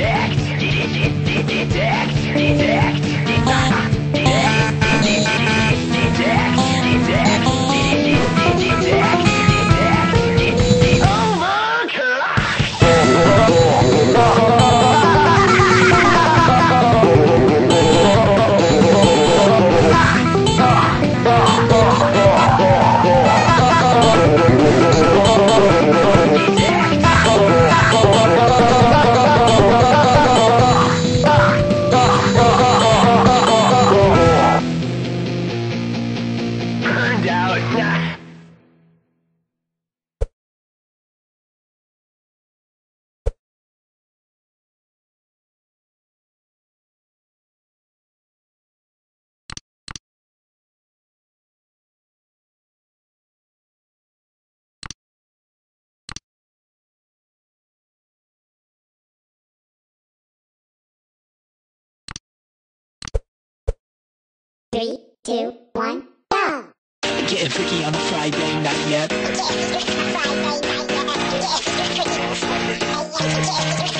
Detect! Detect! Detect! Detect! Out. Three, two, one! Getting freaky on a Friday night yet.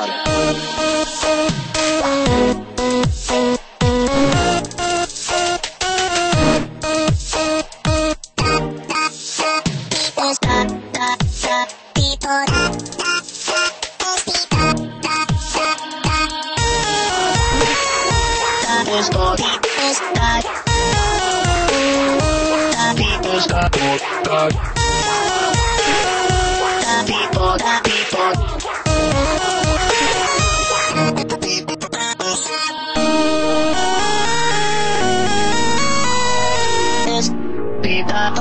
And get down. People,